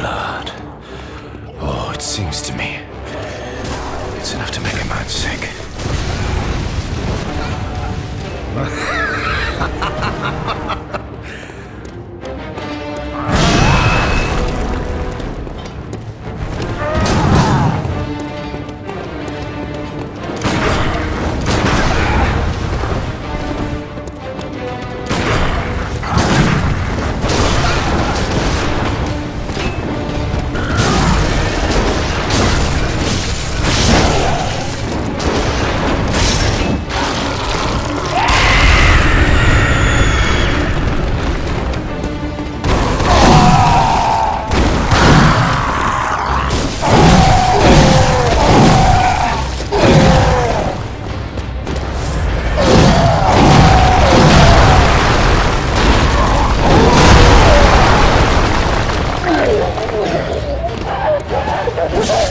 blood. Oh, it seems to me. It's enough to make a man sick. Okay.